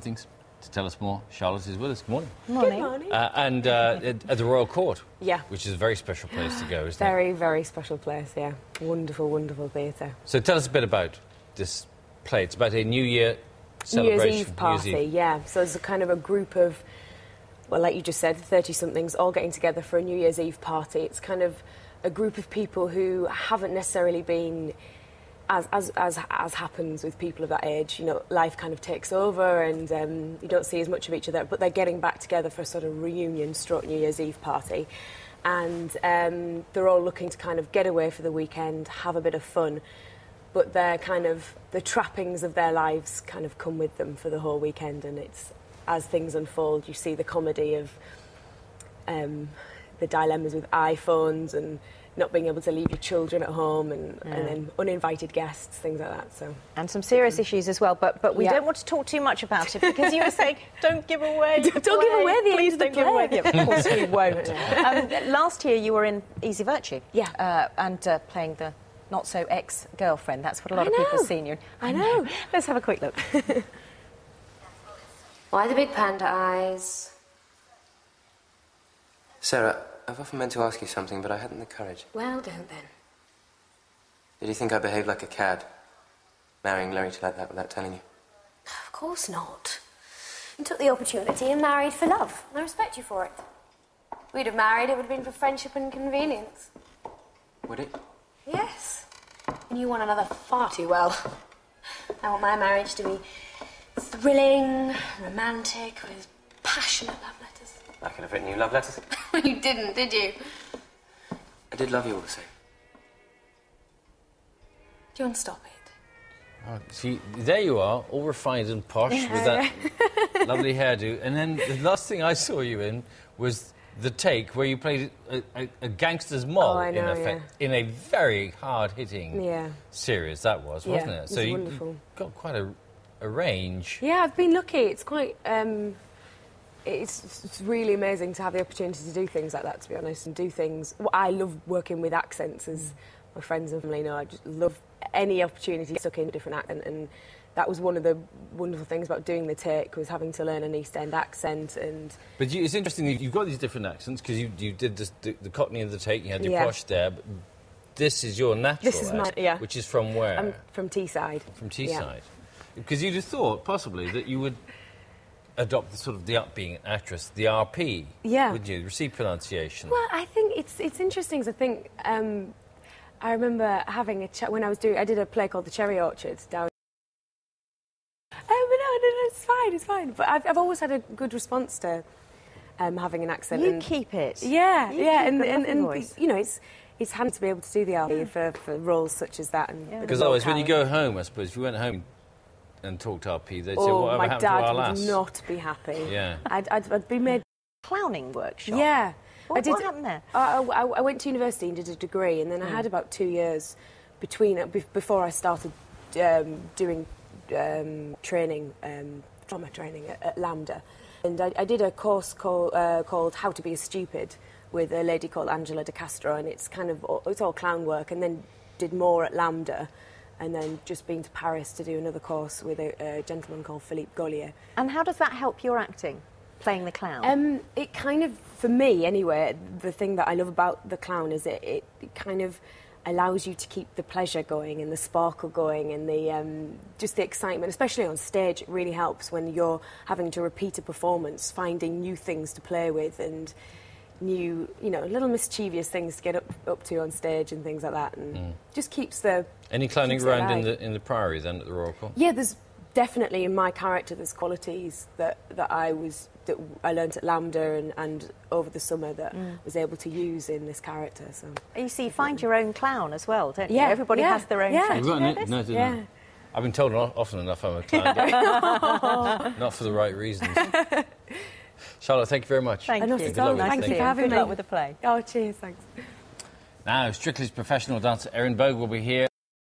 things to tell us more. Charlotte is with us. Good morning. Morning. Good morning. Uh, and uh, at, at the Royal Court. Yeah. Which is a very special place to go, isn't Very, very special place, yeah. Wonderful, wonderful theatre. So tell us a bit about this play. It's about a New Year New celebration. Year's Eve party, Eve. yeah. So it's a kind of a group of, well, like you just said, 30 somethings all getting together for a New Year's Eve party. It's kind of a group of people who haven't necessarily been. As, as, as, as happens with people of that age, you know, life kind of takes over and um, you don't see as much of each other, but they're getting back together for a sort of reunion stroke New Year's Eve party. And um, they're all looking to kind of get away for the weekend, have a bit of fun, but they're kind of the trappings of their lives kind of come with them for the whole weekend and it's as things unfold you see the comedy of um, the dilemmas with iPhones and not being able to leave your children at home and, and then uninvited guests things like that so And some serious issues as well, but, but we Yeah. don't want to talk too much about it because you were saying, don't give away the Don't give away the end Please of the don't give play." away the Of course we won't. um, last year you were in Easy Virtue. Yeah. Uh, and uh, playing the not so ex girlfriend. That's what a lot I of people have seen you. I know. Let's have a quick look. Why the big panda eyes? Sarah, I've often meant to ask you something, but I hadn't the courage. Well, don't then. Did you think I behaved like a cad? Marrying Larita like that without telling you? Of course not. You took the opportunity and married for love. I respect you for it. We'd have married, it would have been for friendship and convenience. Would it? Yes. And you want another far too well. I want my marriage to be thrilling, romantic, with passionate love letters. I could have written you love letters. you didn't, did you? I did love you all the same. Do you want to stop it? Oh, see, there you are, all refined and posh with that lovely hairdo. And then the last thing I saw you in was the take where you played a, a, a gangster's moll, Oh, in know, effect, in a very hard-hitting Yeah. series. That was, wasn't Yeah, it? it so was you, wonderful. you got quite a, a range. Yeah, I've been lucky. It's quite. Um, it's, it's really amazing to have the opportunity to do things like that, to be honest, and do things. Well, I love working with accents, as my friends and family know. I just love any opportunity to suck in a different accent, and that was one of the wonderful things about doing the take was having to learn an East End accent and. But you, it's interesting you've got these different accents because you, you did this, the, the Cockney of the take, you had your Yeah. posh there. But this is your natural This is my- accent, yeah. which is from where? I'm from Teesside. from Yeah. Teesside. Because you'd have thought, possibly, that you would adopt the sort of the up being an actress, the RP. Yeah. Wouldn't you? Receive pronunciation. Well, I think it's it's interesting. 'cause I think um, I remember having a chat when I was doing. I did a play called The Cherry Orchard down. Oh, but no, no, no, it's fine, it's fine. But I've, I've always had a good response to um, having an accent. You and- keep it. Yeah, You yeah, keep and, a and, and voice. you know, it's it's handy to be able to do the RP for, for roles such as that. And Yeah. Because otherwise, when you go home, I suppose, if you went home and talked to RP, they'd say, oh, whatever my happened to our dad lass? would not be happy. Yeah. I'd, I'd, I'd be made Clowning workshop. Yeah. What- I did, what happened there? I, I, I went to university and did a degree, and then I had about two years between before I started um, doing um, training, um, drama training at, at LAMDA. And I, I did a course called, uh, called How to Be a Stupid with a lady called Angela De Castro, and it's kind of all, it's all clown work. And then did more at LAMDA, and then just been to Paris to do another course with a, a gentleman called Philippe Gaulier. And how does that help your acting, playing the clown? Um, it kind of, for me anyway, the thing that I love about the clown is it, it, it kind of allows you to keep the pleasure going and the sparkle going and the um, just the excitement, especially on stage. It really helps when you're having to repeat a performance, finding new things to play with and new, you know, little mischievous things to get up, up to on stage and things like that, and just keeps the Any clowning around in the, in the Priory then at the Royal Court? Yeah, there's definitely in my character there's qualities that, that I was that I learnt at LAMDA and, and over the summer that Mm. was able to use in this character. So you see, you find your own clown as well, don't you? Yeah, Everybody yeah, has their own yeah. clown. You've Do you know an- no, I didn't yeah, know. I've been told often enough I'm a clown, but not for the right reasons. Charlotte, thank you very much. Thank Enough you. to Good luck go. with the Thank you for having Good me. luck with the play. Oh, cheers, thanks. Now, Strictly's professional dancer Erin Boag will be here.